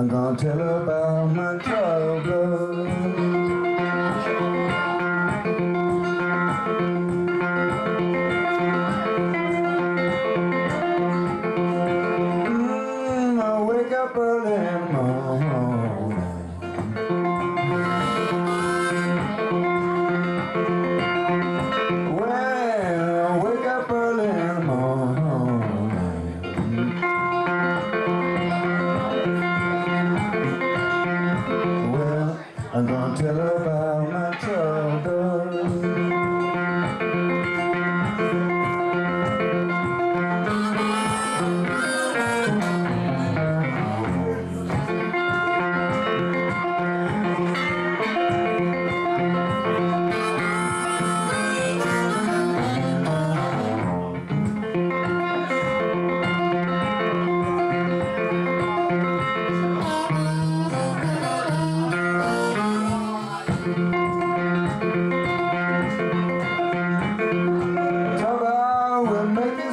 I'm gonna tell her about my trouble. Mm, I wake up early in the morning. I'm gonna tell her about my trouble.